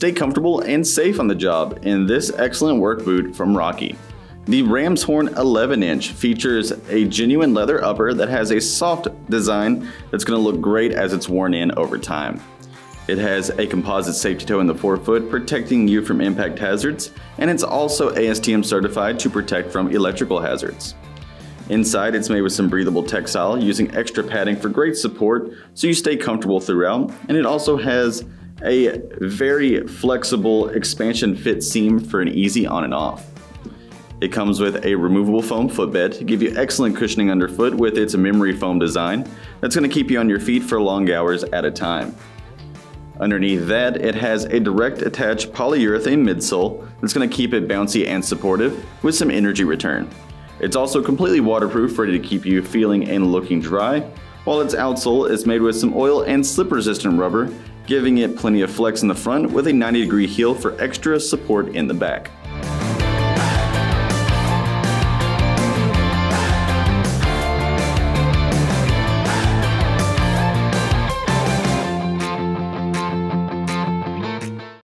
Stay comfortable and safe on the job in this excellent work boot from Rocky. The Rams Horn 11 inch features a genuine leather upper that has a soft design that's going to look great as it's worn in over time. It has a composite safety toe in the forefoot protecting you from impact hazards, and it's also ASTM certified to protect from electrical hazards. Inside, it's made with some breathable textile using extra padding for great support so you stay comfortable throughout, and it also has a very flexible expansion fit seam for an easy on and off. It comes with a removable foam footbed to give you excellent cushioning underfoot with its memory foam design that's going to keep you on your feet for long hours at a time. Underneath that, it has a direct attached polyurethane midsole that's going to keep it bouncy and supportive with some energy return. It's also completely waterproof, ready to keep you feeling and looking dry, while its outsole is made with some oil and slip resistant rubber, giving it plenty of flex in the front with a 90 degree heel for extra support in the back.